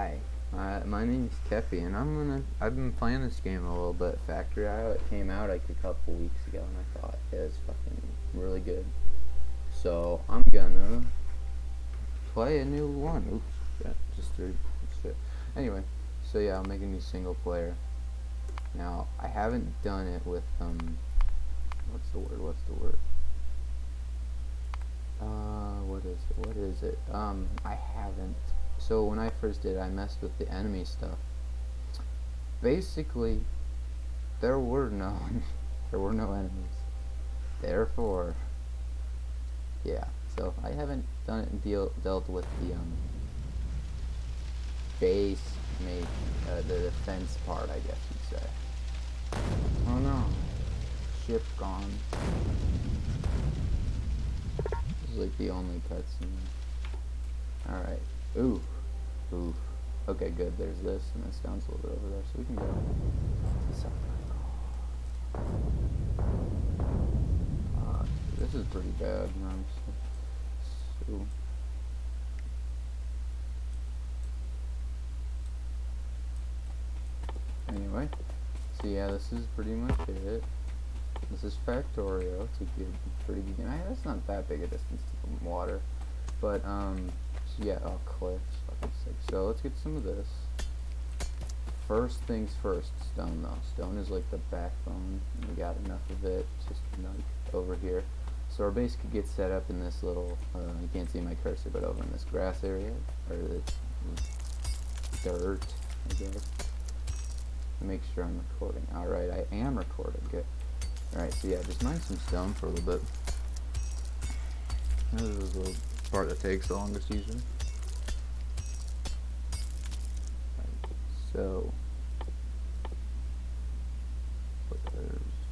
Hi, uh, my name is Kepi, and I'm gonna. I've been playing this game a little bit. Factorio. It came out like a couple weeks ago, and I thought it was fucking really good. So I'm gonna play a new one. Oops, shit, just threw shit. Anyway, so yeah, I'll make a new single player. Now I haven't done it with um. What's the word? What's the word? Uh, what is it? What is it? Um, I haven't. So when I first did, I messed with the enemy stuff. Basically, there were no, there were no enemies. Therefore, yeah. So I haven't done it deal dealt with the um base made uh, the defense part, I guess you'd say. Oh no, ship gone. This is like the only cutscene. Alright. Ooh. Ooh. Okay, good. There's this, and this down's a little bit over there, so we can go uh, This is pretty bad. So, Anyway, so yeah, this is pretty much it. This is Factorio. It's a good, pretty game. That's not that big a distance from water, but um, yeah, oh cliffs. So let's get some of this. First things first, stone though. Stone is like the backbone. We got enough of it, just like over here. So our base could get set up in this little, uh, you can't see my cursor, but over in this grass area, or this dirt, I guess. Make sure I'm recording. Alright, I am recording. Good. Alright, so yeah, just mine some stone for a little bit. This is the part that takes the longest usually. Right, so,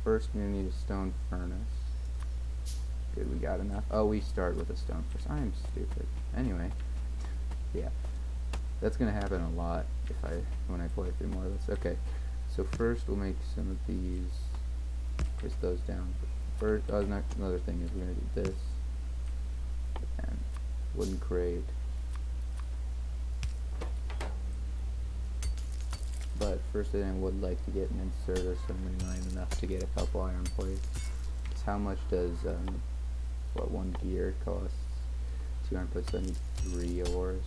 first we need a stone furnace. Good, we got enough. Oh, we start with a stone furnace. I am stupid. Anyway, yeah, that's gonna happen a lot if I when I play through more of this. Okay, so first we'll make some of these. Push those down. First, oh, another thing is we're gonna do this and wooden crate. But first thing I would like to get an insert or something enough to get a couple iron plates. How much does um, what one gear costs? Two iron plates. I need three ores.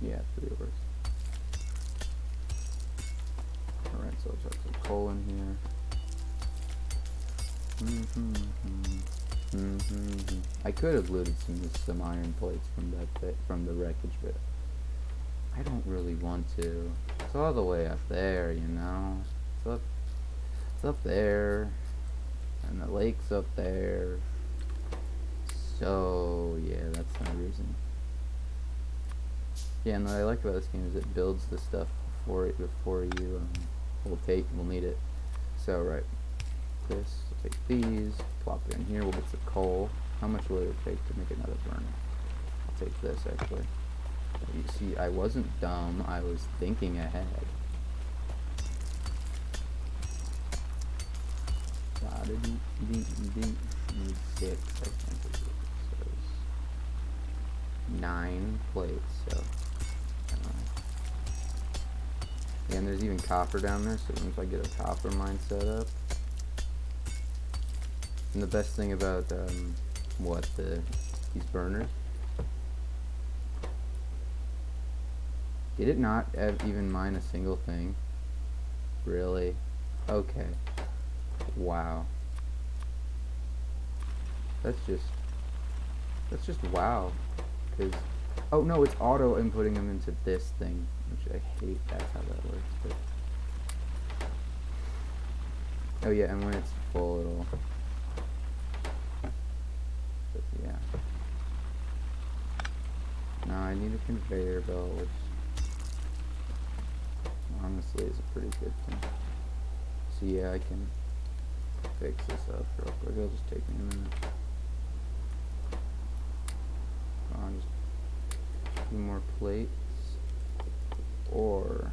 Yeah, three ores. Alright, so let's have some coal in here. Mm -hmm, mm -hmm. I could have looted some some iron plates from that from the wreckage, but I don't really want to. It's all the way up there, you know. It's up, it's up there, and the lake's up there. So yeah, that's my reason. Yeah, and what I like about this game is it builds the stuff before it before you um, will take will need it. So right, this will take these, plop it in here. We'll get some coal. How much will it take to make another burner? I'll take this actually. You see, I wasn't dumb. I was thinking ahead. Six, I nine plates. So and there's even copper down there, so once I get a copper mine set up. And the best thing about um, what the these burners, did it not even mine a single thing? Really? Okay. Wow. That's just that's just wow. Cause oh no, it's auto inputting them into this thing. Which I hate that's how that works. But oh yeah, and when it's full it'll but yeah. Now I need a conveyor belt which honestly is a pretty good thing. So yeah I can fix this up real quick. It'll just take me a minute. On just a few more plates or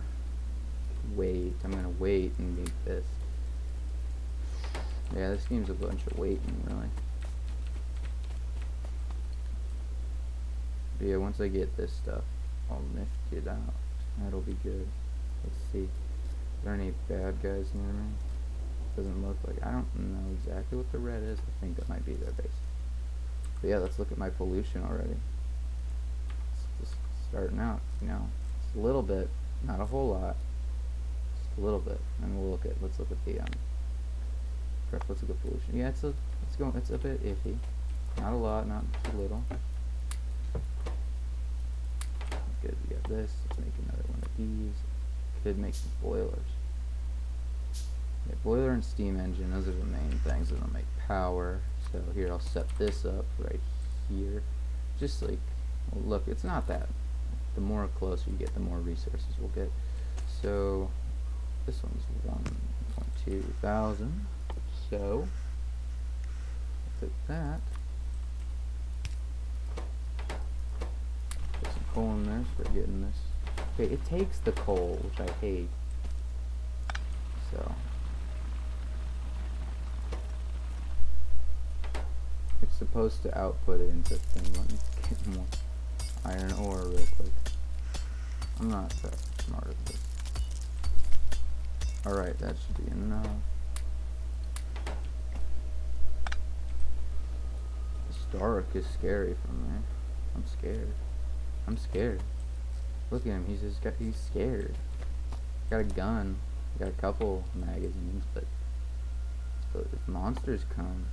wait. I'm gonna wait and make this. Yeah, this game's a bunch of waiting, really. But yeah, once I get this stuff, I'll nift it out. That'll be good. Let's see. Are there any bad guys near me? Doesn't look like. I don't know exactly what the red is. I think that might be their base. But yeah, let's look at my pollution already. It's just starting out, you know. It's a little bit, not a whole lot. Just a little bit. And we'll look at, let's look at the, um, correct, let's look at pollution. Yeah, it's a, it's going, it's a bit iffy. Not a lot, not a little. Good, we got this. Let's make another one of these. Could make some boilers. Yeah, boiler and steam engine, those are the main things that'll make power. So here I'll set this up right here. Just like, look, it's not that. The more closer you get, the more resources we'll get. So this one's 1.2 thousand. So take that. Put some coal in there, start getting this. Okay, it takes the coal, which I hate. So it's supposed to output it into thing. Let me get more iron ore real quick. I'm not that smart at this. Alright, that should be enough. Dark is scary from there. I'm scared. I'm scared. Look at him. He's just got. He's scared. Got a gun. Got a couple magazines, but, but if monsters come,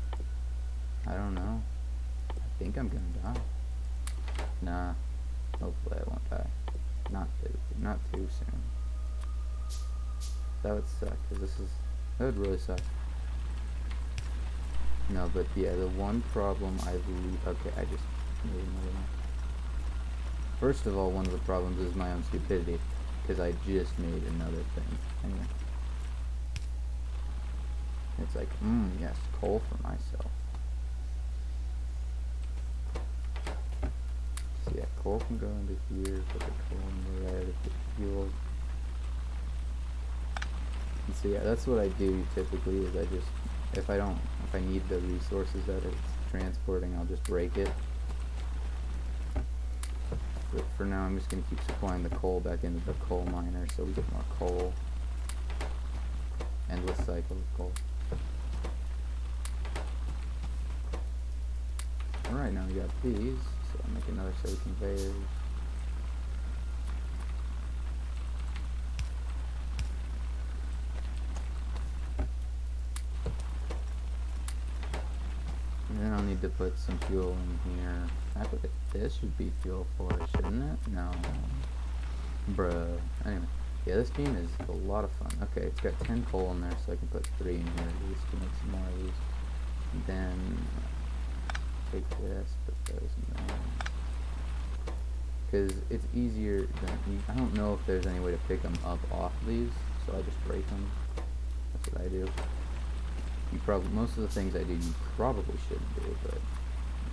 I don't know. I think I'm gonna die. Nah. Hopefully I won't die. Not too. Not too soon. That would suck. Cause this is. That would really suck. No, but yeah, the one problem I believe. Okay, I just made another one. First of all, one of the problems is my own stupidity, because I just made another thing. Anyway. It's like, mmm, yes, coal for myself. So yeah, coal can go into here, put the coal in the red, the fuel. And so yeah, that's what I do typically, is I just, if I don't, if I need the resources that it's transporting, I'll just break it but for now, I'm just going to keep supplying the coal back into the coal miner so we get more coal. Endless cycle of coal. Alright, now we got these. So I'll make another set of conveyors. And then I'll need to put some fuel in here. I put it, this should be fuel for it, shouldn't it? No. Bruh. Anyway. Yeah, this beam is a lot of fun. Okay, it's got 10 coal in there, so I can put 3 in here at least to make some more of these. Then, take this, put those in there. Because it's easier than, I don't know if there's any way to pick them up off these, so I just break them. That's what I do. You probably, most of the things I do you probably shouldn't do, but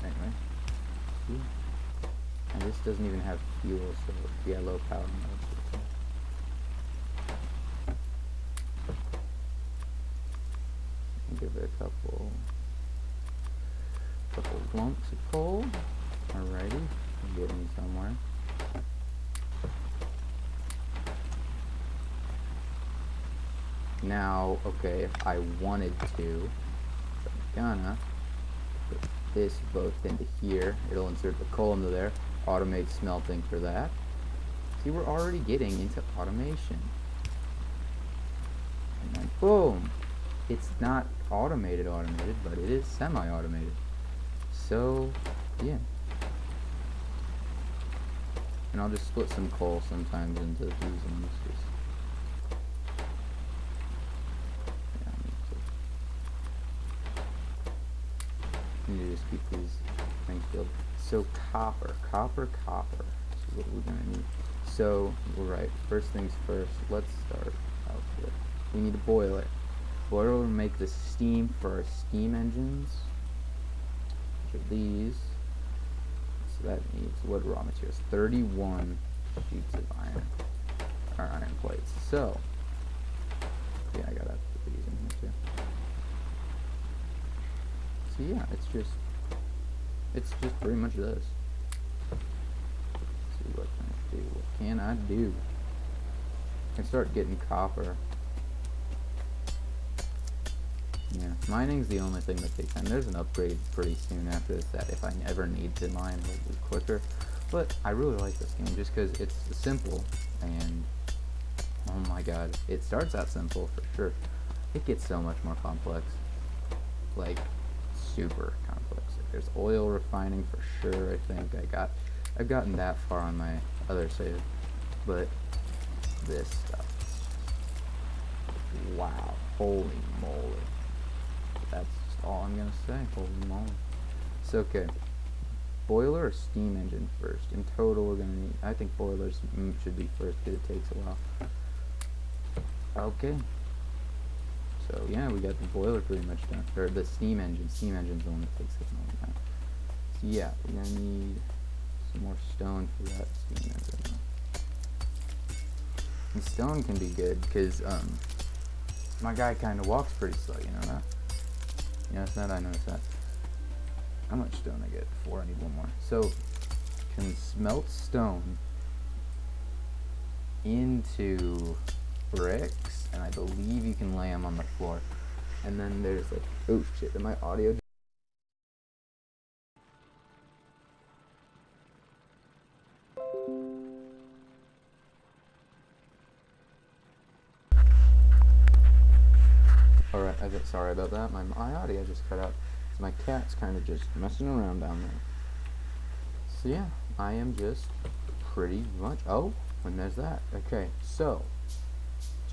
anyway. See? And this doesn't even have fuel, so yeah, low power mode. Give it a couple, couple lumps of coal. Alrighty, get me somewhere. Now, okay, if I wanted to, I'm gonna put this both into here. It'll insert the coal into there, automate smelting for that. See, we're already getting into automation. And then boom! It's not automated automated, but it is semi-automated. So, yeah. And I'll just split some coal sometimes into these ones. Just to just keep these things filled. So copper, copper, copper. is what we're gonna need. So, right, first things first, let's start out with, we need a boiler. Boiler will make the steam for our steam engines, which are these. So that needs wood raw materials, 31 sheets of iron, or iron plates. So, yeah, I gotta put these in here too. So yeah, it's just, it's just pretty much this. See what can I do? I can start getting copper. Yeah, mining's the only thing that takes time. There's an upgrade pretty soon after this that if I ever need to mine little bit quicker. But I really like this game just because it's simple and oh my god, it starts out simple for sure. It gets so much more complex. Like super complex. There's oil refining for sure, I think. I got I've gotten that far on my other save. But this stuff. Wow. Holy moly. That's all I'm gonna say. Holy moly. So okay. Boiler or steam engine first? In total, we're gonna need. I think boilers should be first because it takes a while. Okay. So yeah, we got the boiler pretty much done. Or the steam engine. Steam engine's the one that takes a long time. So yeah, we're gonna need some more stone for that steam engine. And stone can be good because um, my guy kind of walks pretty slow. You know that? Yes, that I noticed that. How much stone I get? Four. I need one more. So can smelt stone into bricks, and I believe you can lay them on the floor. And then there's like, oh shit, am my audio? Alright, I get sorry about that. My, my audio just cut out. So my cat's kind of just messing around down there. So yeah, I am just pretty much. Oh, and there's that. Okay, so,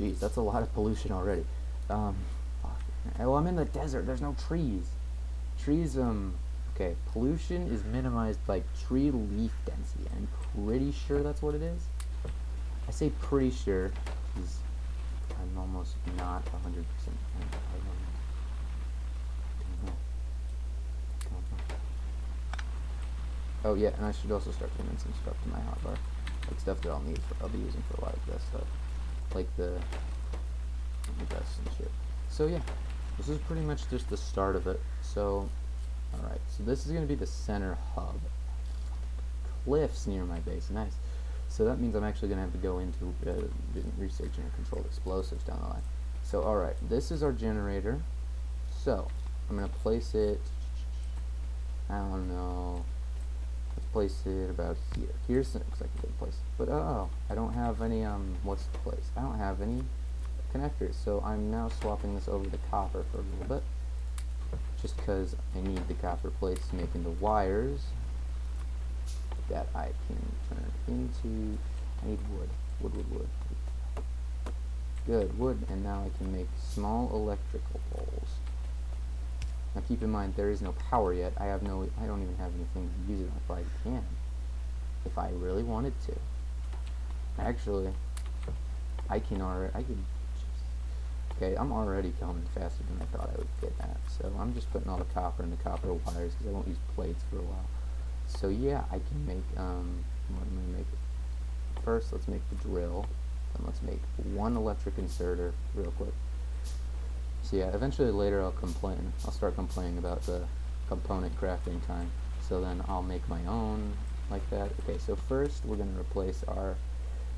geez, that's a lot of pollution already. Um, well, I'm in the desert. There's no trees. Trees, um, okay, pollution is minimized by tree leaf density. I'm pretty sure that's what it is. I say pretty sure because I'm almost not 100% Oh yeah, and I should also start putting some stuff to my hotbar. Like stuff that I'll need for, I'll be using for a lot of this stuff. Like the, the vests and shit. So yeah, this is pretty much just the start of it. So, alright, so this is going to be the center hub. Cliffs near my base, nice. So that means I'm actually going to have to go into uh, researching controlled explosives down the line. So alright, this is our generator. So, I'm going to place it, I don't know, place it about here. Here's looks like a good place. But oh, I don't have any, um, what's the place? I don't have any connectors, so I'm now swapping this over to copper for a little bit. Just because I need the copper plates to make into wires that I can turn into, I need wood, wood, wood, wood. Good, wood, and now I can make small electrical poles. Now keep in mind, there is no power yet. I have no, I don't even have anything to use it on if I can. If I really wanted to. Actually, I can already, I can, just, okay, I'm already coming faster than I thought I would get at. So I'm just putting all the copper in the copper wires because I won't use plates for a while. So yeah, I can make, um, what am I to make? First, let's make the drill. Then let's make one electric inserter real quick. So yeah, eventually later I'll complain. I'll start complaining about the component crafting time. So then I'll make my own like that. Okay, so first we're going to replace our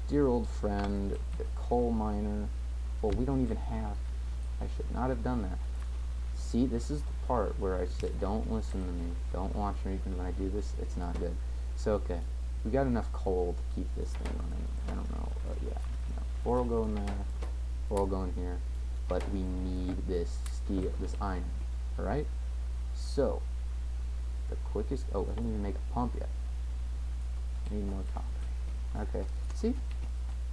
dear old friend, coal miner. Well, we don't even have, I should not have done that. See, this is the part where I say, don't listen to me, don't watch me, even when I do this, it's not good. So, okay, we got enough coal to keep this thing running. I don't know, but yeah. No. Four will go in there, four will go in here but we need this steel, this iron, alright? So, the quickest, oh, I didn't even make a pump yet. I need more copper. Okay, see?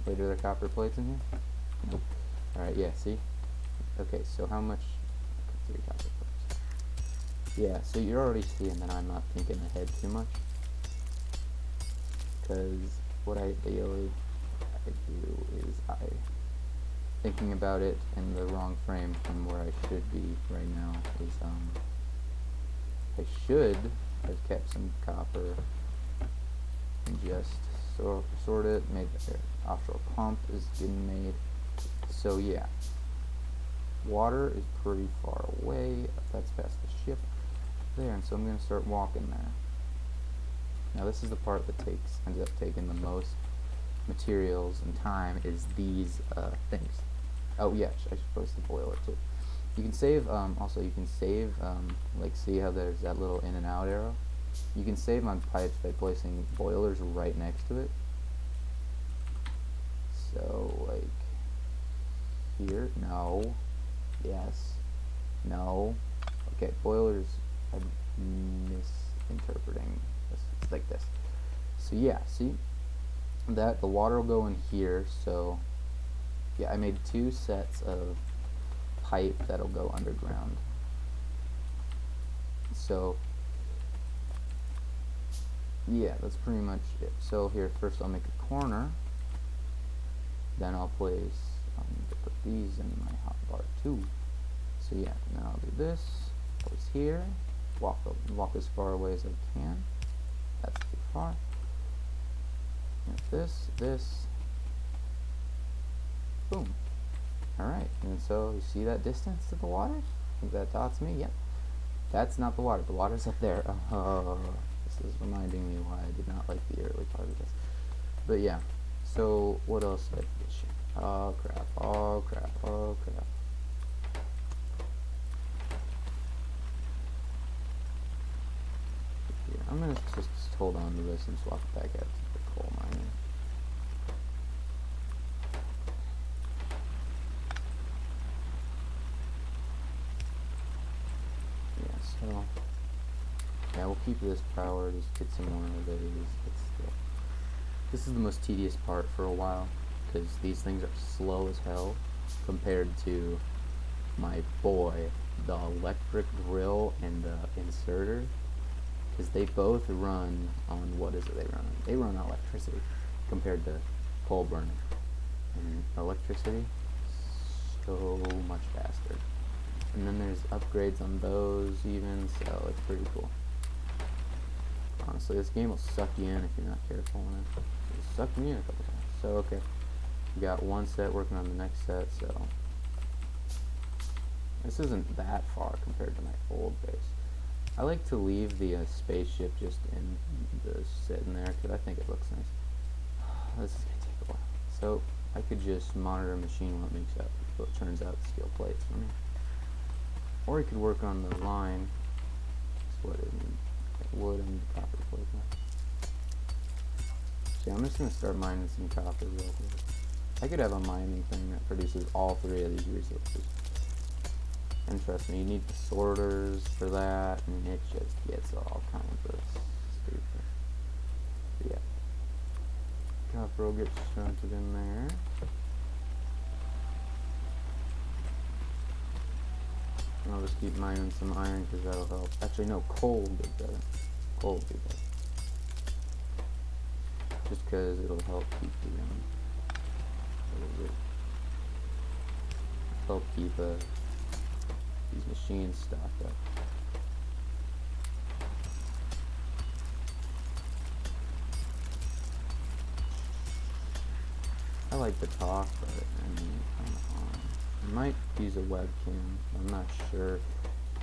Wait, are there copper plates in here? Nope. Alright, yeah, see? Okay, so how much? Three copper plates. Yeah, so you're already seeing that I'm not thinking ahead too much. Because what I daily I do is I thinking about it in the wrong frame from where I should be right now is um I should have kept some copper and just sort sort it, made the offshore pump is getting made. So yeah. Water is pretty far away. That's past the ship there, and so I'm gonna start walking there. Now this is the part that takes ends up taking the most materials and time is these uh, things. Oh yeah, I should post the boiler too. You can save, um, also you can save, um, like see how there's that little in and out arrow? You can save on pipes by placing boilers right next to it. So, like, here, no, yes, no, okay, boilers, I'm misinterpreting this, it's like this. So yeah, see, that, the water will go in here, so, yeah, I made two sets of pipe that'll go underground. So, yeah, that's pretty much it. So here, first I'll make a corner. Then I'll place, I'll need to put these in my hotbar too. So yeah, then I'll do this, place here, walk, walk as far away as I can. That's too far. This, this, boom. Alright, and so you see that distance to the water? I think that dot's me? Yep. That's not the water. The water's up there. Oh, this is reminding me why I did not like the early part of this. But yeah. So what else did I this year? Oh crap. Oh crap. Oh crap. Yeah, I'm gonna just hold on to this and swap it back out to the coal mining. So, yeah, we'll keep this power, just get some more of these. It's this is the most tedious part for a while, because these things are slow as hell compared to my boy, the electric drill and the inserter, because they both run on, what is it they run on? They run on electricity compared to coal burning. And electricity, so much faster. And then there's upgrades on those even, so it's pretty cool. Honestly, this game will suck you in if you're not careful in it. Sucked me in a couple times. So, okay. We got one set working on the next set, so... This isn't that far compared to my old base. I like to leave the uh, spaceship just in the sitting there, because I think it looks nice. this is to take a while. So, I could just monitor a machine it makes up, it turns out steel plates for me. Or you could work on the line. What it wood and copper. See, I'm just gonna start mining some copper real quick. I could have a mining thing that produces all three of these resources. And trust me, you need the sorters for that, and it just gets all kinds of stupid. But yeah. Copper will get shunted in there. I'll just keep mining some iron because that'll help. Actually, no, coal will be better. Coal will be better. Just because it'll help keep the, um, help keep uh, these machines stocked up. I like to talk, but I mean, I might use a webcam. I'm not sure.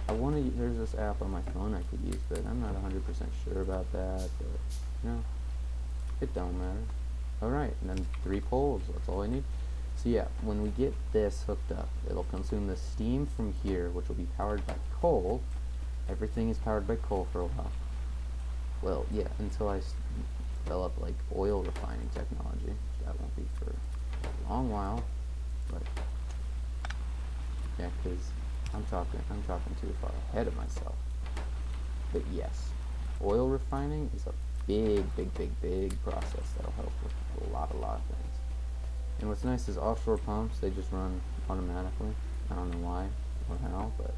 I want to. There's this app on my phone I could use, but I'm not 100% sure about that. But you know, it don't matter. All right, and then three poles. That's all I need. So yeah, when we get this hooked up, it'll consume the steam from here, which will be powered by coal. Everything is powered by coal for a while. Well, yeah, until I develop like oil refining technology. That won't be for a long while, yeah, because I'm talking, I'm talking too far ahead of myself. But yes, oil refining is a big, big, big, big process that'll help with a lot, a lot of things. And what's nice is offshore pumps, they just run automatically. I don't know why or how, but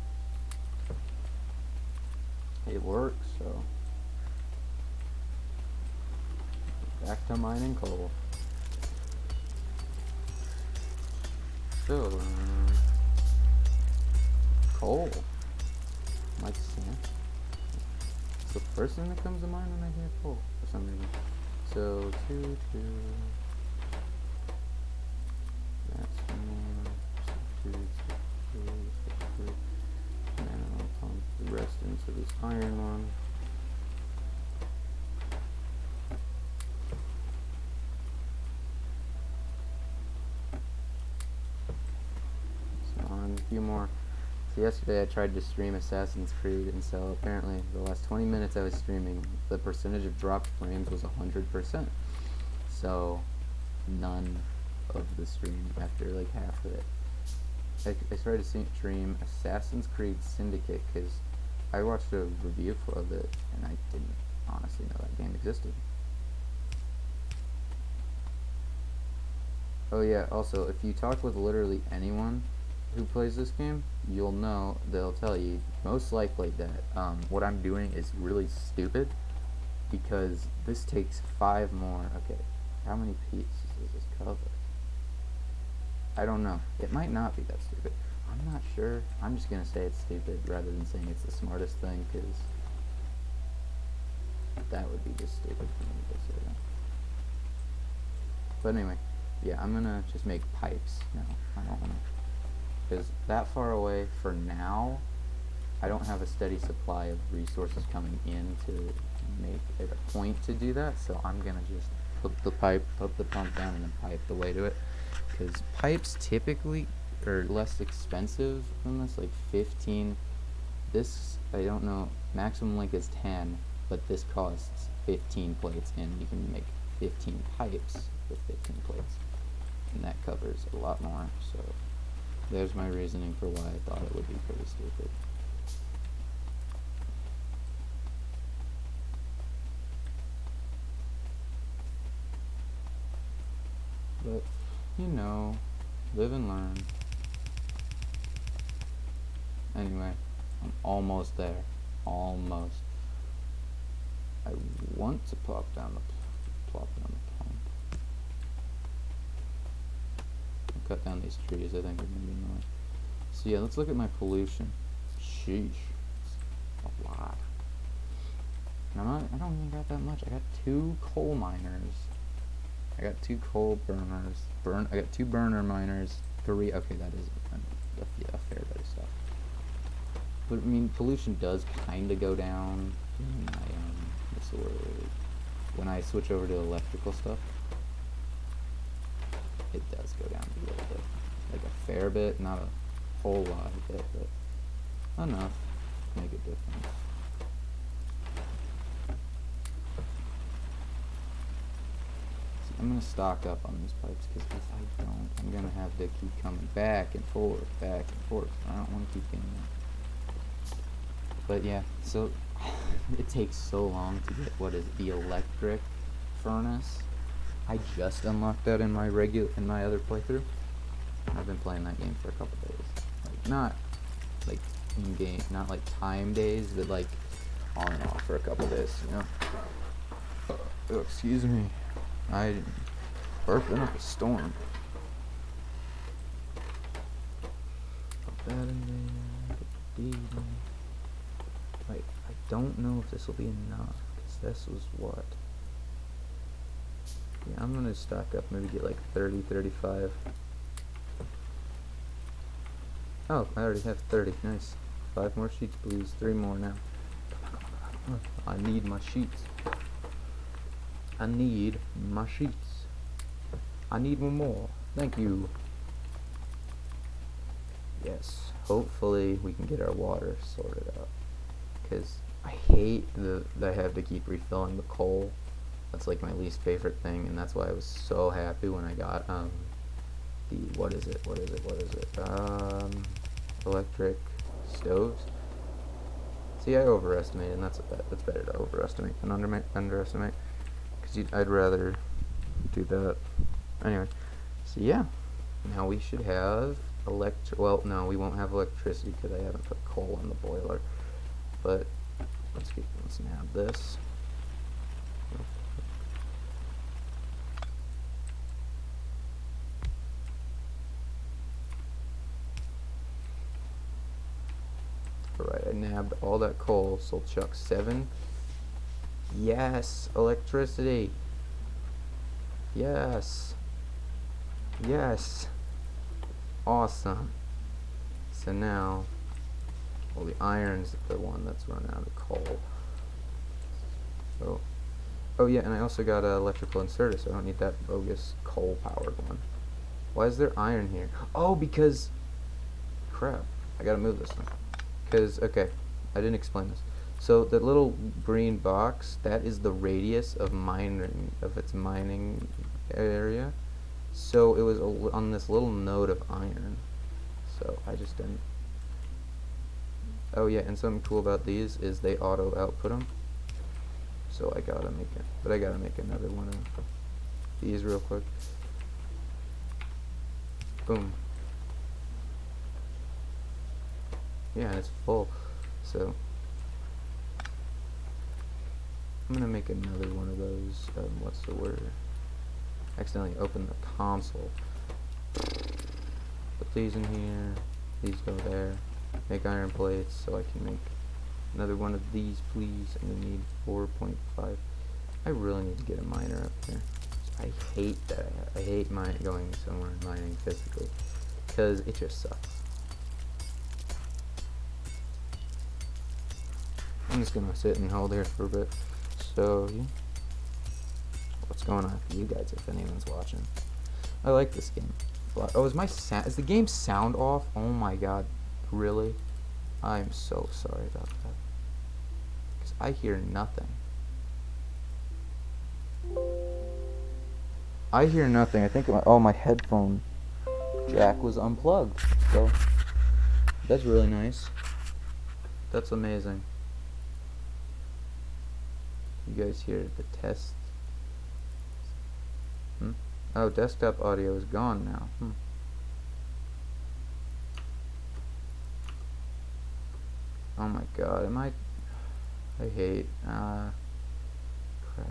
it works, so. Back to mining coal. So, coal. Like sand. It's the first thing that comes to mind when I hear coal, for some reason. So, two, two. That's more. I'll pump the rest into this iron one. few more. Yesterday I tried to stream Assassin's Creed, and so apparently the last 20 minutes I was streaming, the percentage of dropped frames was 100%. So none of the stream after like half of it. I, I started to stream Assassin's Creed Syndicate because I watched a review of it, and I didn't honestly know that game existed. Oh yeah, also, if you talk with literally anyone who plays this game, you'll know, they'll tell you, most likely that um, what I'm doing is really stupid, because this takes five more, okay, how many pieces does this cover? I don't know. It might not be that stupid. I'm not sure. I'm just going to say it's stupid rather than saying it's the smartest thing, because that would be just stupid for me to say that. But anyway yeah, I'm gonna just make pipes now. I don't wanna, because that far away for now, I don't have a steady supply of resources coming in to make it a point to do that. So I'm gonna just put the pipe, put the pump down, and then pipe the way to it. Because pipes typically are less expensive than this, like 15. This I don't know. Maximum length is 10, but this costs 15 plates, and you can make 15 pipes with 15 plates and that covers a lot more so there's my reasoning for why I thought it would be pretty stupid. But you know live and learn. Anyway I'm almost there. Almost. I want to plop down the plop down the cut down these trees. I think are going to be annoying. So yeah, let's look at my pollution. Sheesh. A lot. I'm not, I don't even got that much. I got two coal miners. I got two coal burners. Burn. I got two burner miners. Three. Okay, that is a, a, fair bit of stuff. But I mean, pollution does kind of go down when I um? When I switch over to electrical stuff it does go down a little bit. Like a fair bit, not a whole lot of it, but enough to make a difference. I'm going to stock up on these pipes because if I don't, I'm going to have to keep coming back and forth, back and forth. I don't want to keep getting that. But yeah, so it takes so long to get what is the electric furnace I just unlocked that in my regular in my other playthrough. I've been playing that game for a couple days. Like not like in game, not like time days, but like on and off for a couple days. You know. Oh, excuse me. I burping up a storm. Put that in there. Wait, I don't know if this will be enough because this was what yeah, I'm gonna stock up, maybe get like 30, 35. Oh, I already have 30. Nice. Five more sheets, please. Three more now. I need my sheets. I need my sheets. I need one more. Thank you. Yes. Hopefully we can get our water sorted out. Because I hate that I have to keep refilling the coal that's like my least favorite thing, and that's why I was so happy when I got um, the what is it? What is it? What is it? Um, electric stoves. See, I overestimated, and that's that's better to overestimate than under underestimate, because I'd rather do that. Anyway, so yeah, now we should have electric. Well, no, we won't have electricity because I haven't put coal in the boiler. But let's get let's nab this. All that coal, so chuck seven. Yes, electricity. Yes. Yes. Awesome. So now, well, the iron's the one that's run out of coal. So, oh yeah, and I also got an electrical inserter, so I don't need that bogus coal-powered one. Why is there iron here? Oh, because crap. I gotta move this one. Because, okay, I didn't explain this. So the little green box, that is the radius of mining, of its mining area. So it was on this little node of iron. So I just didn't. Oh yeah, and something cool about these is they auto output them. So I gotta make it, but I gotta make another one of these real quick. Boom. Yeah, it's full. So I'm gonna make another one of those. Um, what's the word? Accidentally open the console. Put these in here. These go there. Make iron plates so I can make another one of these, please. I'm gonna need 4.5. I really need to get a miner up here. I hate that. I, hate mine going somewhere and mining physically because it just sucks. I'm just gonna sit and hold here for a bit. So, what's going on for you guys if anyone's watching? I like this game. Oh, is my sound? Is the game sound off? Oh my god, really? I'm so sorry about that. Cause I hear nothing. I hear nothing. I think my, oh my headphone jack was unplugged. So that's really nice. That's amazing. You guys hear the test? Hmm? Oh, desktop audio is gone now. Hmm. Oh my god, am I... I hate... Uh, crap.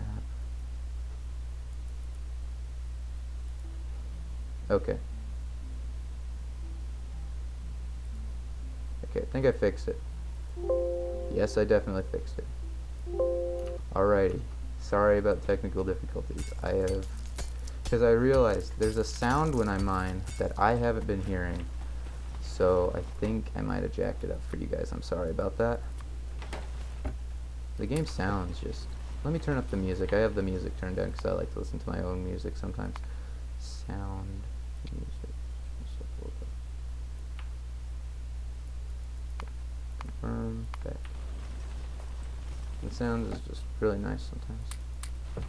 Okay. Okay, I think I fixed it. Yes, I definitely fixed it. Alrighty. Sorry about technical difficulties. I have... Because I realized there's a sound when I mine that I haven't been hearing. So I think I might have jacked it up for you guys. I'm sorry about that. The game sounds just... Let me turn up the music. I have the music turned down because I like to listen to my own music sometimes. Sound music. Confirm back. The sound is just really nice sometimes.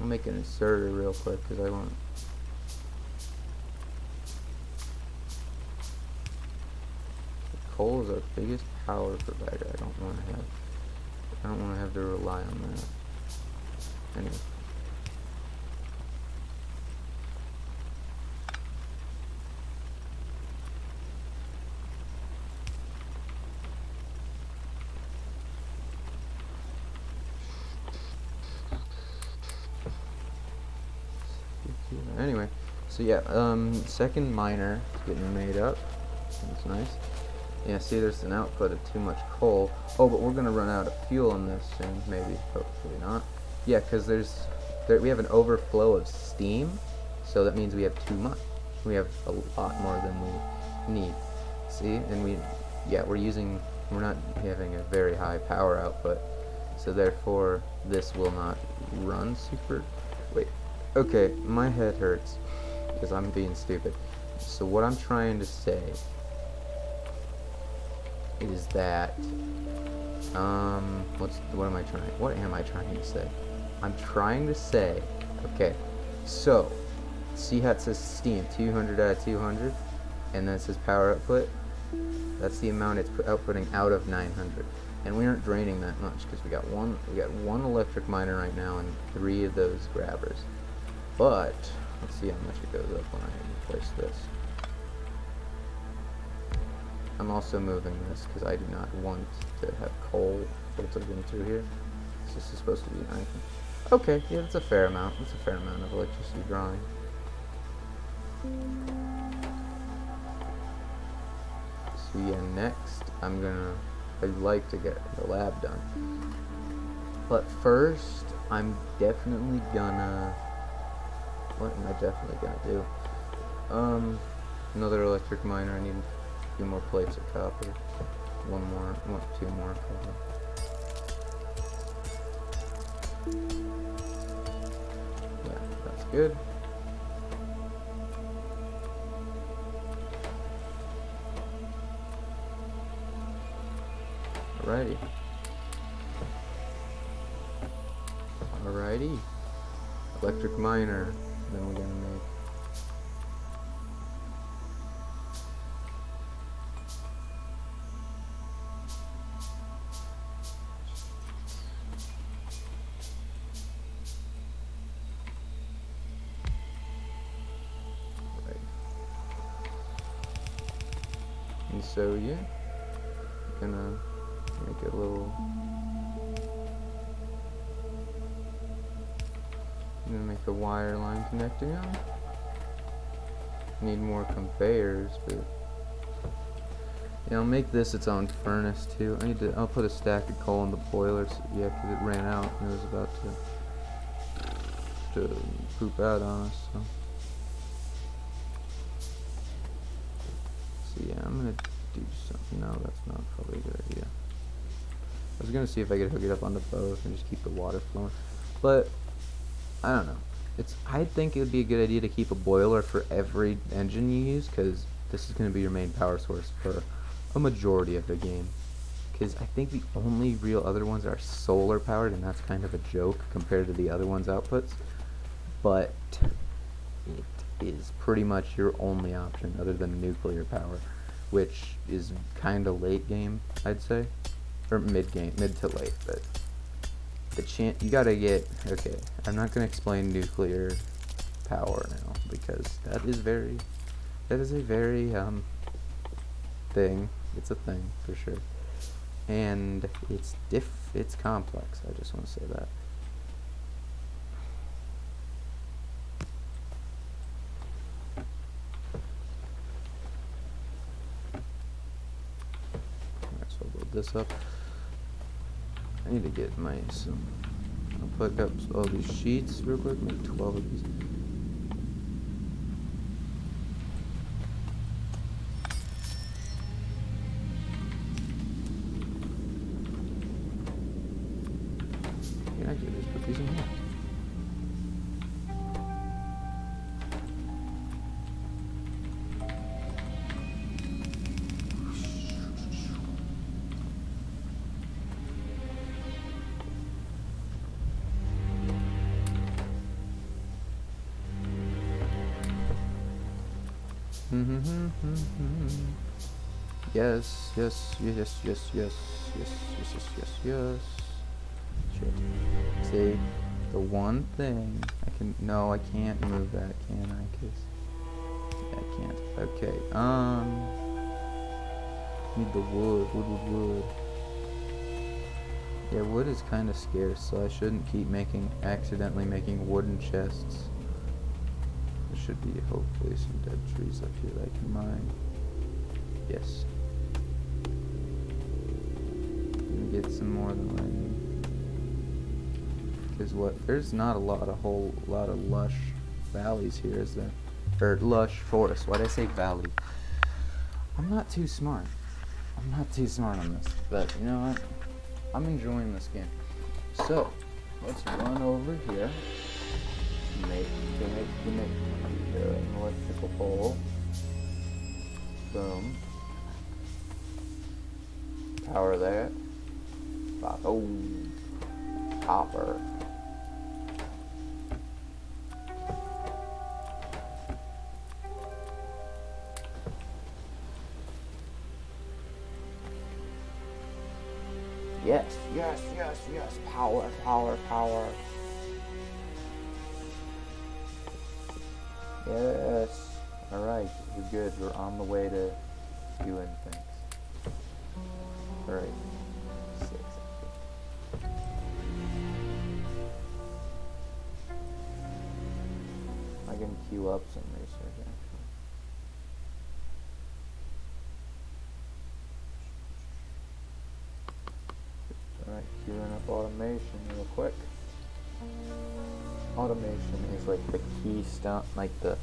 I'll make an inserter real quick because I want. Coal is our biggest power provider. I don't want to have. I don't want to have to rely on that. Anyway, so yeah, um, second miner getting made up. That's nice. Yeah, see, there's an output of too much coal. Oh, but we're gonna run out of fuel on this soon. Maybe, hopefully not. Yeah, because there's there, we have an overflow of steam, so that means we have too much. We have a lot more than we need. See, and we, yeah, we're using, we're not having a very high power output, so therefore this will not run super. Wait, Okay, my head hurts because I'm being stupid. So what I'm trying to say is that um what's what am I trying what am I trying to say? I'm trying to say okay so see how it says steam 200 out of 200 and then it says power output that's the amount it's outputting out of 900 and we aren't draining that much because we got one we got one electric miner right now and three of those grabbers but, let's see how much it goes up when I replace this. I'm also moving this because I do not want to have coal filtered through here. This is supposed to be 9. Okay, yeah, that's a fair amount. That's a fair amount of electricity drawing. So yeah, next I'm gonna, I'd like to get the lab done. But first, I'm definitely gonna what am I definitely gonna do? Um, another electric miner. I need a few more plates of copper. One more, one, two more probably. Yeah, that's good. Alrighty. Alrighty. Electric miner. Then we're gonna them. Need more conveyors, but yeah, I'll make this its own furnace too. I need to. I'll put a stack of coal in the boiler. So, yeah, because it ran out and it was about to to poop out on us. So. so yeah, I'm gonna do something. No, that's not probably a good idea. I was gonna see if I could hook it up on the boat and just keep the water flowing, but I don't know. It's I think it would be a good idea to keep a boiler for every engine you use because this is going to be your main power source for a majority of the game. Because I think the only real other ones are solar powered, and that's kind of a joke compared to the other ones' outputs. But it is pretty much your only option other than nuclear power, which is kind of late game, I'd say, or mid game, mid to late, but the chance you gotta get okay i'm not gonna explain nuclear power now because that is very that is a very um thing. It's a thing for sure. And it's diff it's complex i just want to say that. This up I need to get my some. I'll pick up all these sheets real quick. Make twelve of these. Yes, yes, yes, yes, yes, yes, yes, yes, yes. Sure. See, the one thing I can no, I can't move that, can I? Cause I can't. Okay. Um, need the wood, wood, wood, wood. Yeah, wood is kind of scarce, so I shouldn't keep making accidentally making wooden chests. There should be hopefully some dead trees up here that I can mine. Yes. Some more than what I need. Because what? There's not a lot, a whole lot of lush valleys here, is there? Or lush forest. Why'd I say valley? I'm not too smart. I'm not too smart on this. But you know what? I'm enjoying this game. So, let's run over here. Make, make, make the electrical pole. Boom. Power that. Oh, copper. Yes, yes, yes, yes. Power, power, power. Yes. Alright, we're good. We're on the way to doing things. Automation real quick. Automation is like the key keystone, like the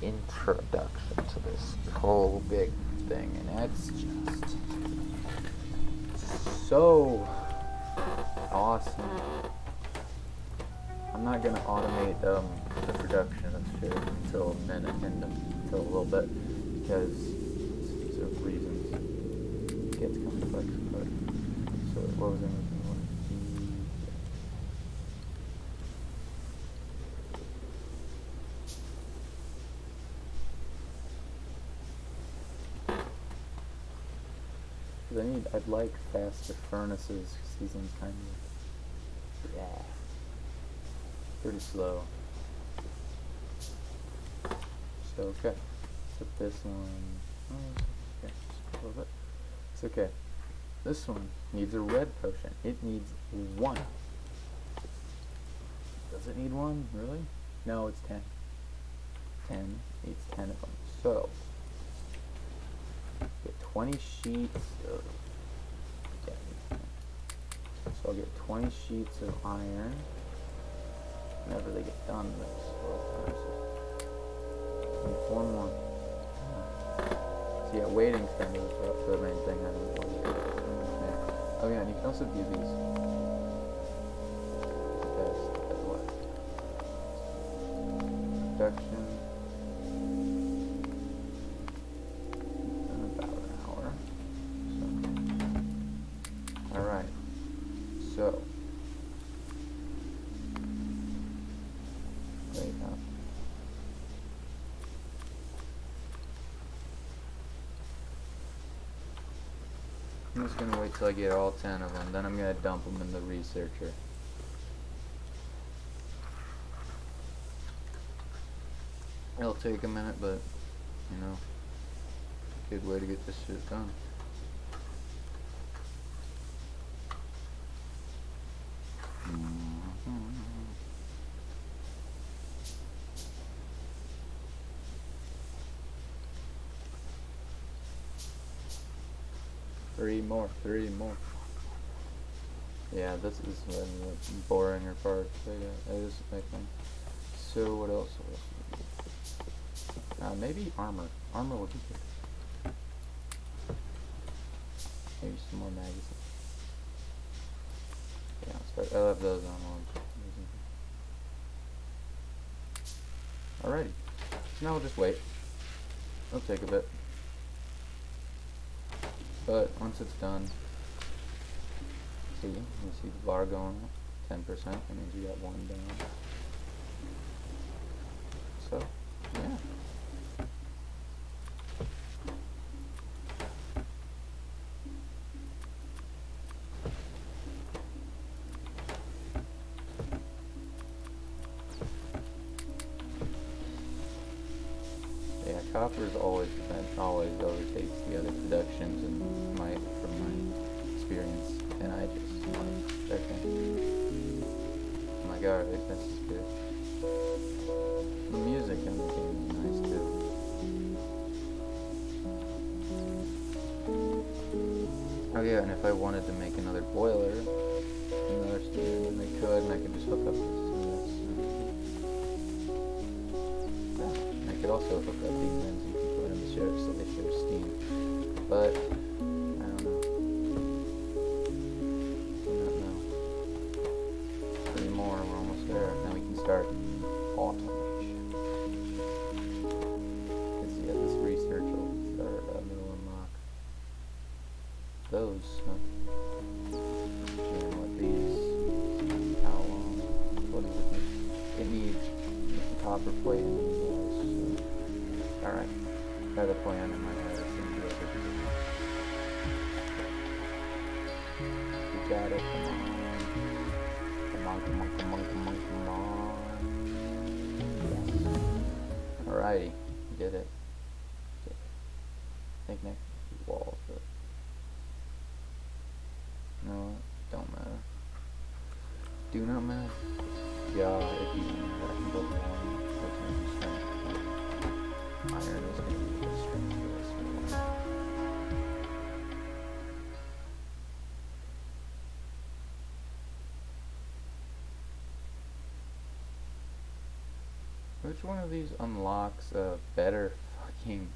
introduction to this whole big thing, and it's just so awesome. I'm not gonna automate um, the production of shit until a minute, and until a little bit, because of reasons. It gets complex, but So what was I making? One, two, Cause I need, I'd like faster furnaces, cause these ones kind of, yeah, pretty slow. So, okay, put this one. it's okay, just a little bit. It's okay. This one needs a red potion. It needs one. Does it need one? Really? No, it's ten. Ten needs ten of them. So, get 20 sheets of, I'll get 20 sheets of iron whenever they get done next And four more. So yeah, waiting kind of the, main thing I do. Oh yeah, and you can also view these. Wait till I get all 10 of them, then I'm gonna dump them in the researcher. It'll take a minute, but, you know, good way to get this shit done. Three more, three more. Yeah, this is the boringer parts. So yeah, that is think. So what else? Uh, maybe armor. Armor would be good. Maybe some more magazines. Yeah, start. I love those on Alrighty. So now we'll just wait. It'll take a bit. But once it's done, see, you see the bar going up, 10%, that means you got one down. Experience, and I just that game. Oh my god, this is good. The music in the game is nice too. Oh yeah, and if I wanted to make another boiler, another steam, then I could, and I could just hook up this. Uh, yeah, I could also hook up these ends and put them in the share so they share steam. But not matter. Yeah, if you I can go one. Iron is going to be the strength for this. Which one of these unlocks a better fucking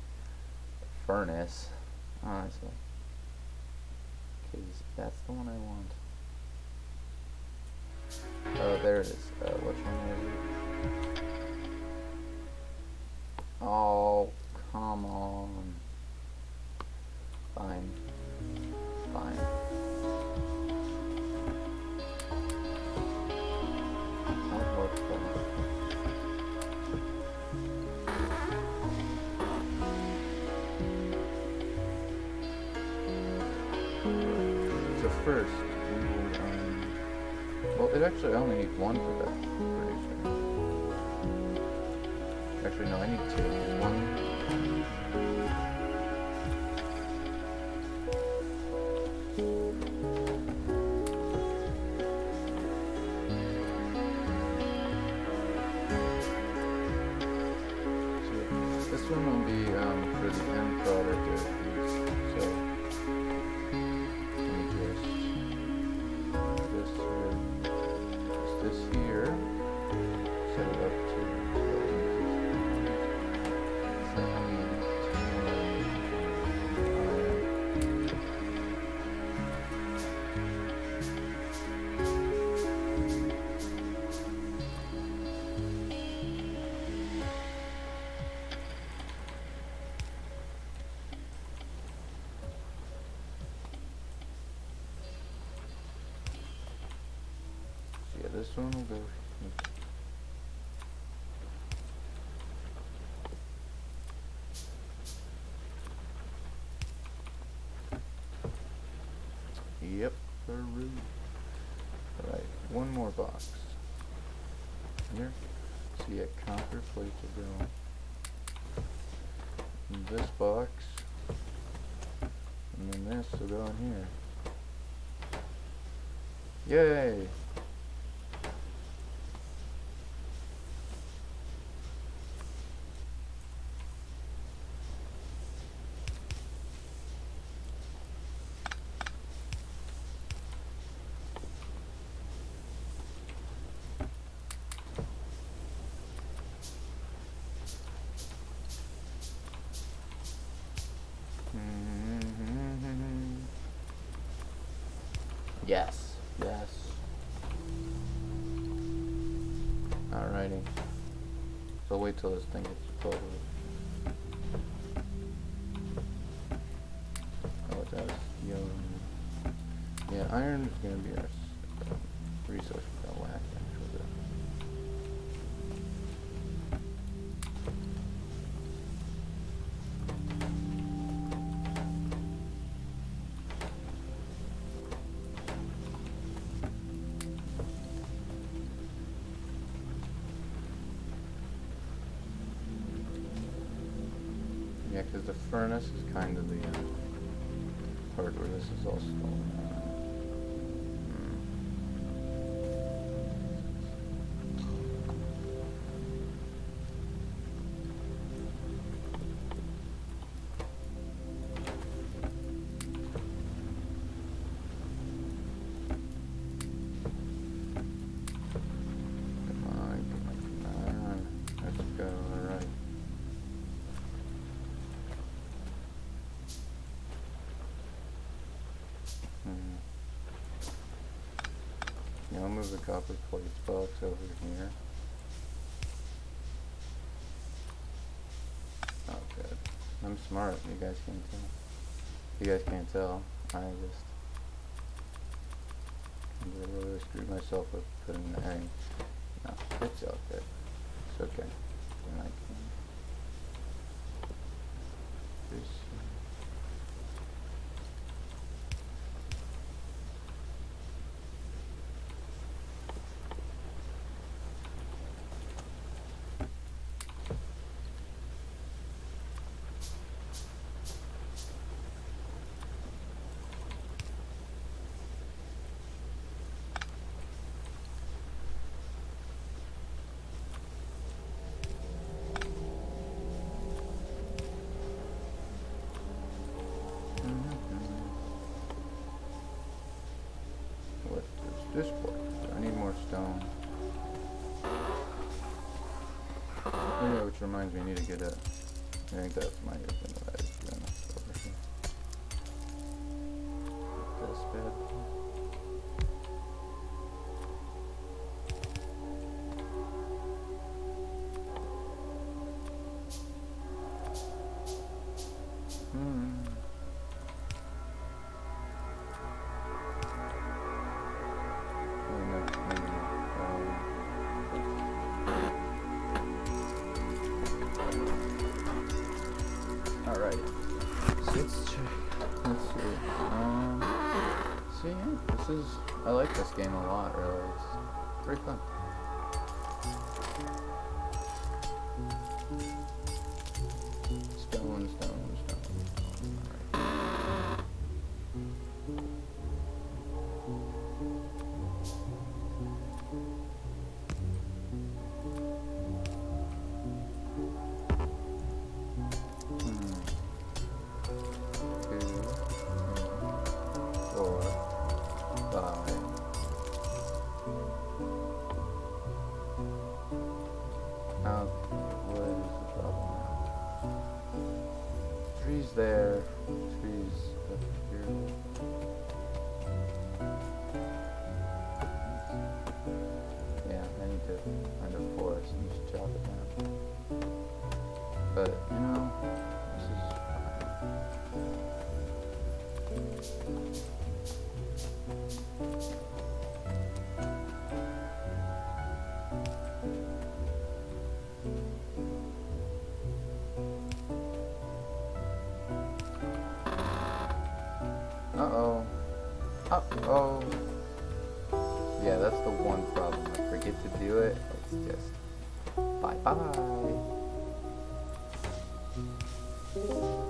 furnace? Honestly. Because that's the one I want. Oh, there it is. Uh, which one is it? Oh, come on. Fine. Fine. First it actually only need one for that producer. Actually, no, I need two. Box. Here. So yeah, copper plate to go in this box. And then this will go in here. Yay! Mm-hmm. Yes, yes. Alrighty. So wait till this thing gets totally. Oh, does. Yellow. Yeah, iron is gonna be our resource I'll move the copper plates box over here. Oh, good. I'm smart. You guys can't tell. You guys can't tell. I just I really screwed myself with putting the egg. No, it's good. It's okay. Then I can this. What is this? I need more stone. Which reminds me, I need to get a. I think that's my thing I like this game a lot, Uh-oh. Yeah, that's the one problem. I forget to do it. It's just bye-bye.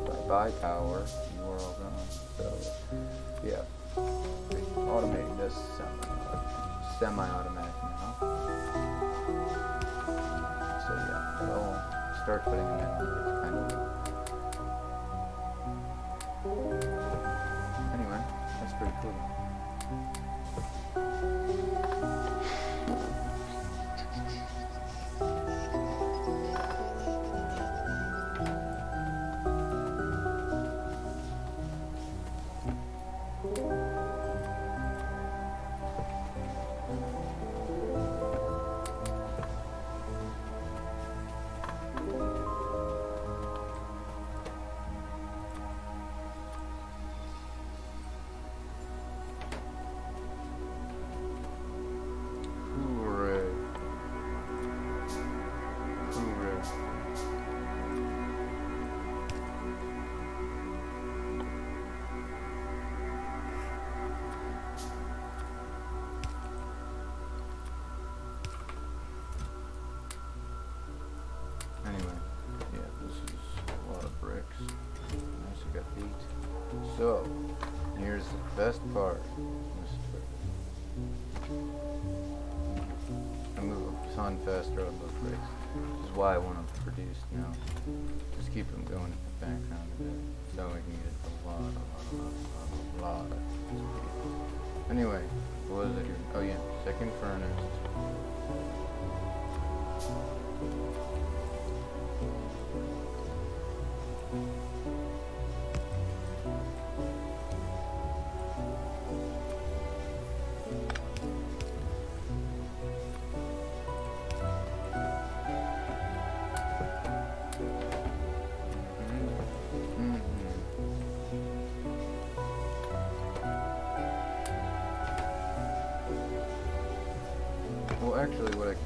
Bye-bye, power. You are all gone. So, yeah. Automated this semi- semi-automatic now. So, yeah, I'll start putting them in. That's So, here's the best part. This I move a ton faster on those bricks. Which is why I want to produce now. Just keep them going in the background a bit. So we can get a lot, a lot, a lot, a lot, of speed. Anyway, what was I doing? Oh yeah, second furnace. Well, actually, what I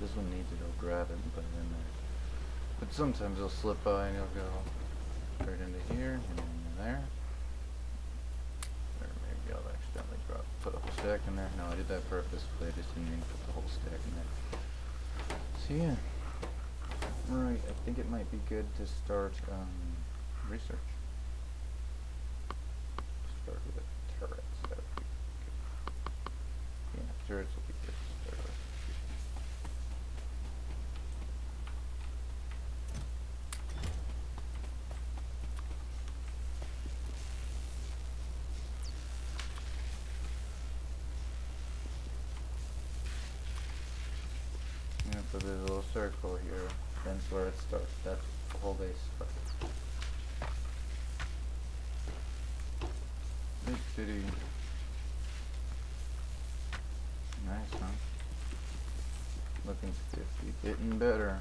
this one needs to go grab it and put it in there. But sometimes it'll slip by and it'll go right into here and into there. Or maybe I'll accidentally drop, put a whole stack in there. No, I did that purposefully. I just didn't mean to put the whole stack in there. So yeah. Right, I think it might be good to start um, research. Start with the turrets. That would be good. Yeah, turrets will be good to start with. so there's a little circle here. That's where it starts. That's the whole base starts. Nice, huh? Looking spiffy. Getting better.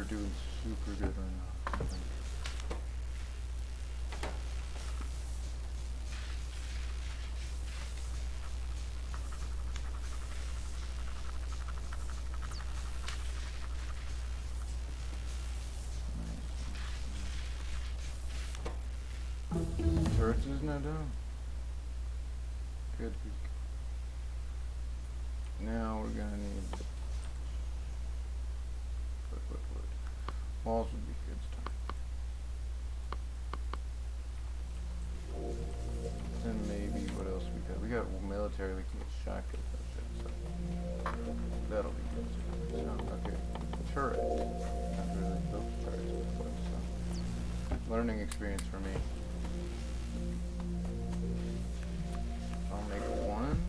We're doing super good right now. Turrets is not down. Good. Learning experience for me. I'll make one.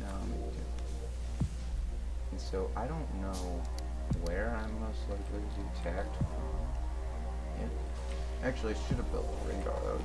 No, I'll make two. And so I don't know where I'm most likely to be attacked from. Yeah. Actually, I should have built a radar. That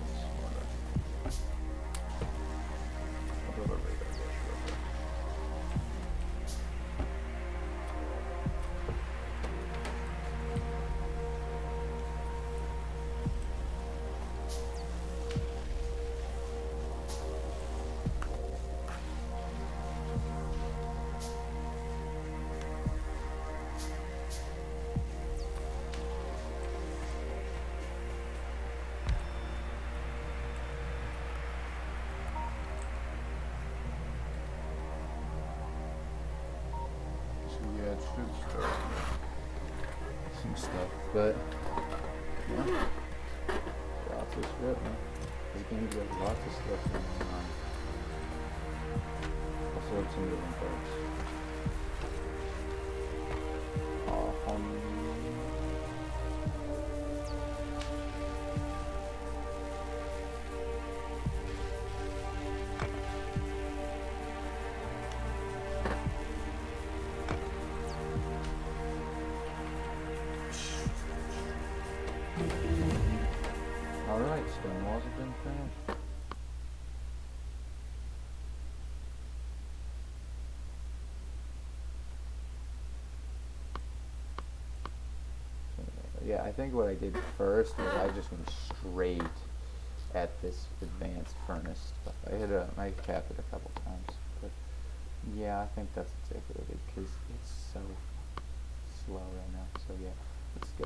yeah, it should start some stuff, but yeah, lots of. Man. This game's got lots of stuff going on. Also, some different parts. I think what I did first was I just went straight at this advanced furnace stuff. I hit a, I capped it a couple times, but yeah, I think that's exactly what because it's so slow right now. So yeah, let's go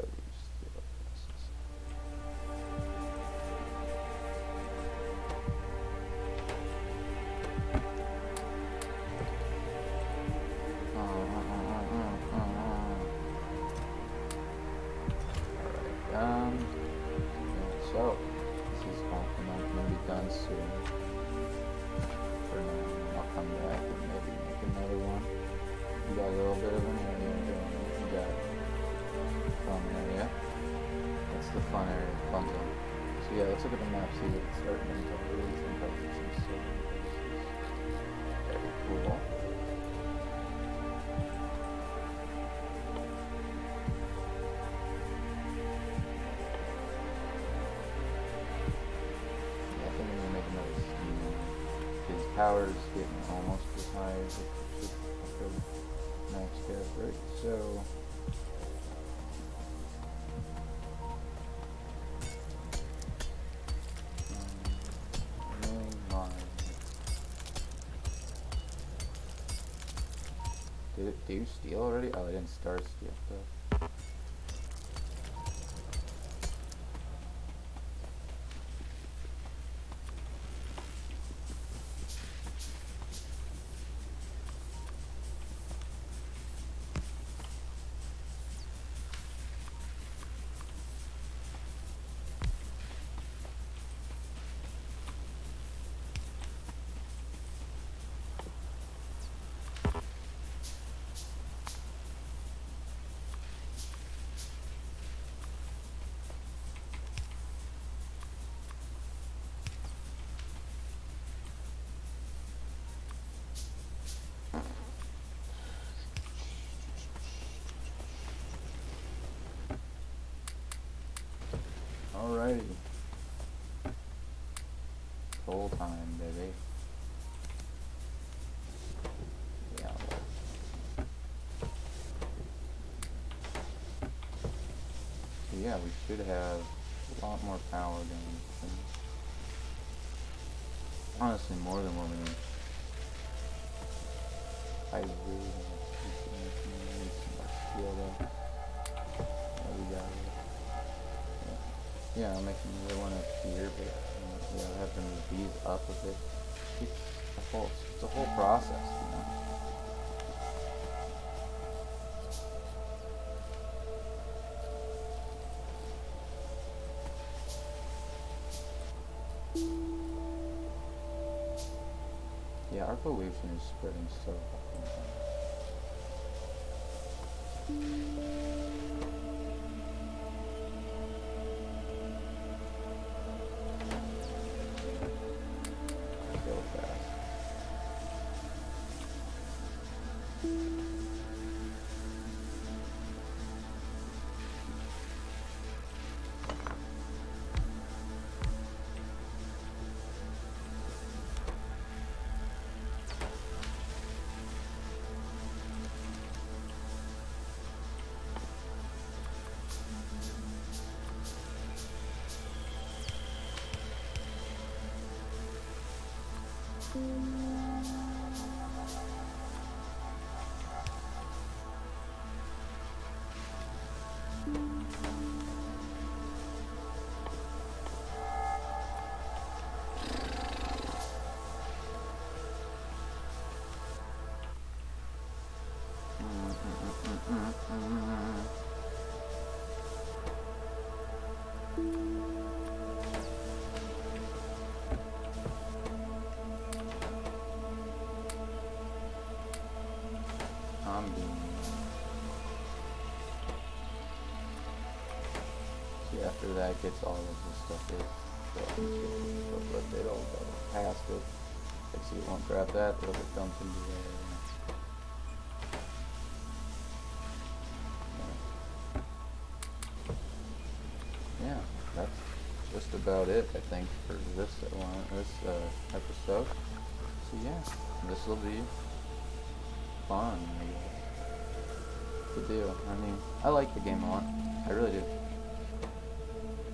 power is getting almost as high as it should should maxed out, right? So um. Did it do steel already? Oh, I didn't start steel stuff. Alrighty. Full time, baby. Yeah. Yeah, we should have a lot more power than honestly more than what we need. I'll make another one up here, but yeah, I'll have to move these up a bit. It's a whole, it's a whole process, you know. Yeah, our pollution is spreading so fucking fast. After that gets all of this stuff is so but they don't go past it. Like, see, it won't grab that, it'll get dumped into there. Yeah, that's just about it, I think, for this one, this uh, episode. So yeah, this will be fun, I to do. I mean, I like the game a lot. I really do.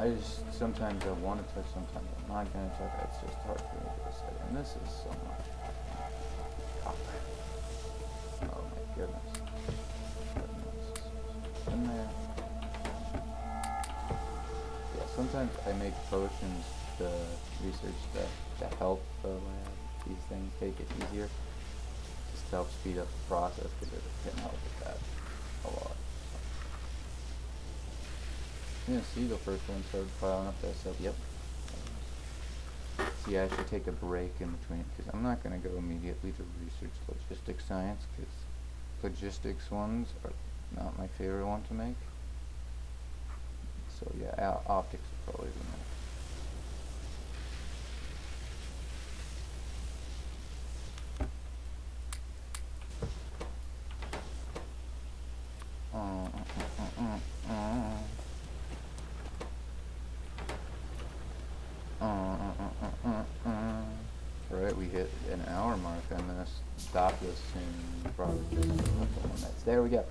I just sometimes I want to touch, sometimes I'm not gonna touch. It's just hard for me to decide. And this is so much. Oh my goodness. In there. Yeah, sometimes I make potions to research that to help the lab. These things make it easier. Just to help speed up the process because it can help with that a lot. Yeah, see the first one started piling up there, so yep. See, I should take a break in between because I'm not going to go immediately to research logistics science because logistics ones are not my favorite one to make. So yeah, optics is probably the next. Uh, uh, uh, uh, uh. Uh, uh, uh, uh, uh, uh. Alright, we hit an hour mark. I'm gonna stop this in probably just a couple more minutes. There we go.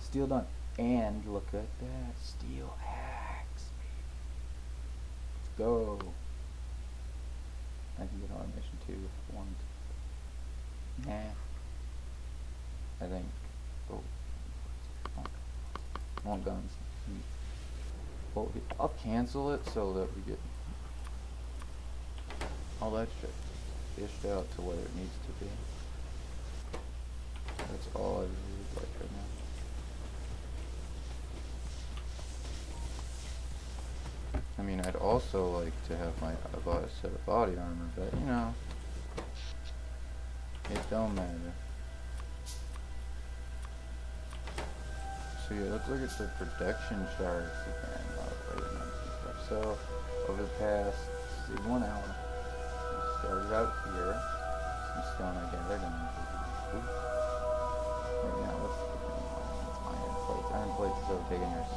Steel done. And look at that. Steel axe. Let's go. I can get automation too if I want. Nah. I think Oh. I want guns. Hmm. Oh, well, I'll cancel it so that we get all that shit dished out to where it needs to be. That's all I really right now. I mean, I'd also like to have my a set of body armor, but you know, it don't matter. So yeah, let's look at the protection charts again. So over the past see, one hour, we started out here. Some stone I gathered and now let's let's iron plates. Iron plates is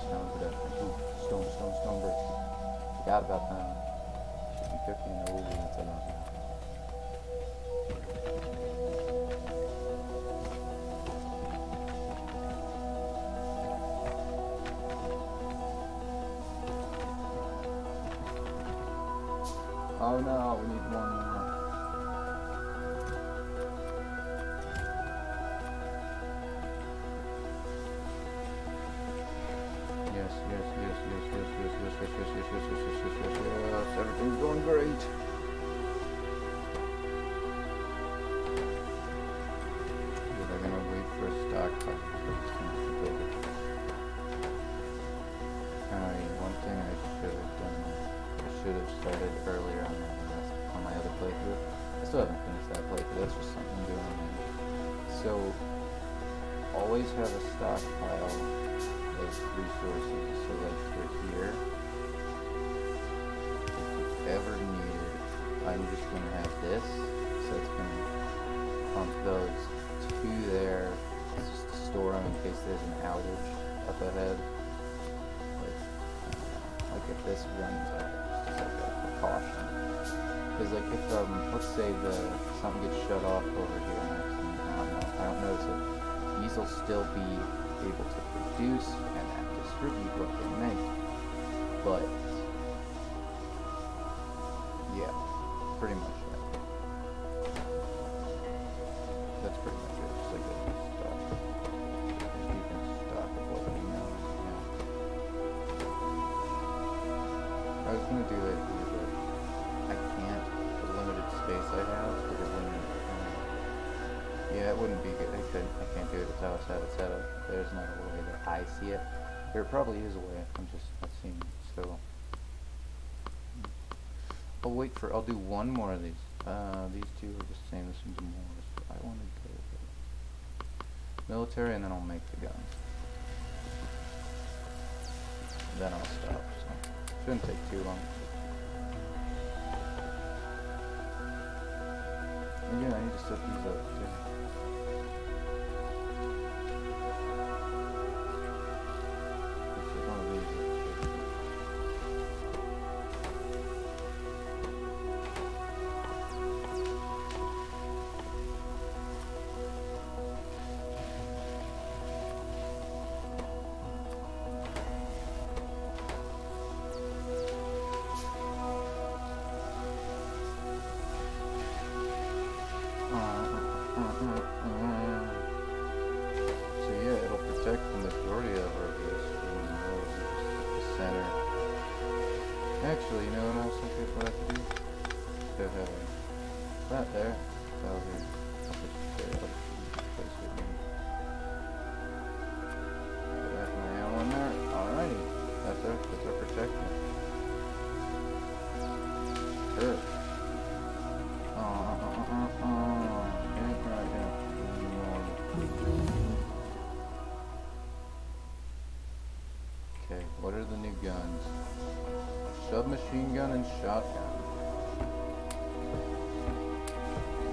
stone production. Ooh, stone, stone, stone bricks. Forgot about them. Should be cooking. That's a lot. Oh no, we need one resources. So like for here, if ever needed, I'm just gonna have this. So it's gonna pump those to there, just to store them in case there's an outage up ahead. Like, uh, like if this runs out, just like a precaution. Because like if um, let's say the something gets shut off over here, I don't know, I don't notice it. These will still be able to produce scrutiny broken. But I'll wait for. I'll do one more of these. Uh, these two are the same. This one's more. I want to go military, and then I'll make the guns. Then I'll stop. So shouldn't take too long. Yeah, I need to set these up too. Guns? Submachine gun and shotgun.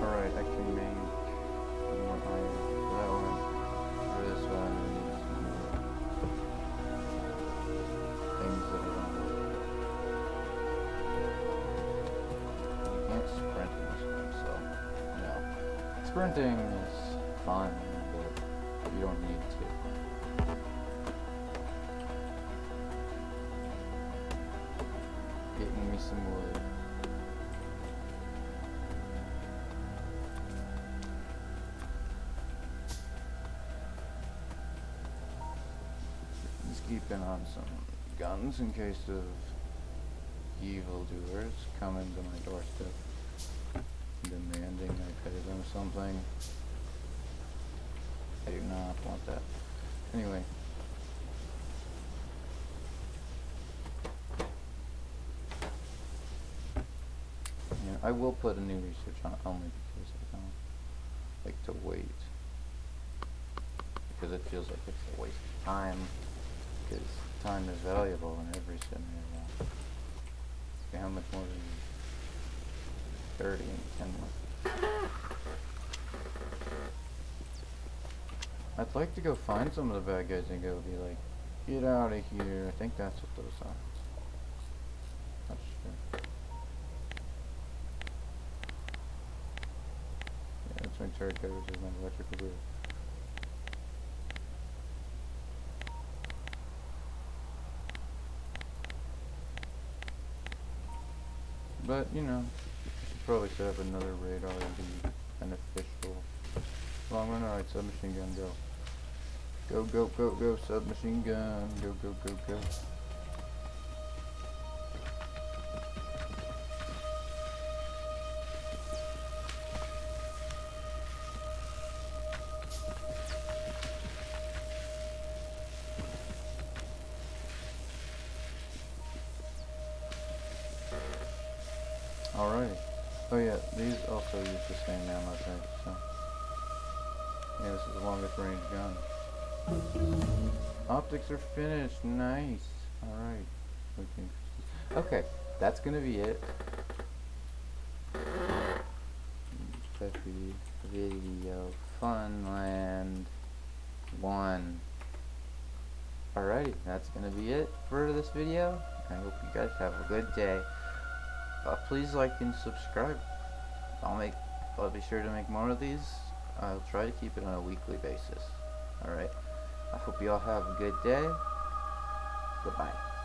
Alright, I can make more iron for that one. For this one, I need some more things that I don't know. You can't sprint in this one, so no. Sprinting guns in case of evildoers coming to my doorstep demanding I pay them something. I do not want that. Anyway. Yeah, I will put a new research on it only because I don't like to wait. Because it feels like it's a waste of time. Because time is valuable in every scenario. Okay, how much more you 30 and 10 more. I'd like to go find some of the bad guys and go be like, get out of here. I think that's what those are. Yeah, that's my turret which is my electrical group. But, you know, should probably set up another radar and be beneficial. Long run, alright, submachine gun, go. Go, go, go, go, submachine gun, go, go, go, go. Optics are finished, nice. Alright. Okay, that's gonna be it. Peppy video Funland 1. Alrighty, that's gonna be it for this video. I hope you guys have a good day uh, please like and subscribe. I'll make, I'll be sure to make more of these. I'll try to keep it on a weekly basis. Alright. I hope you all have a good day. Goodbye.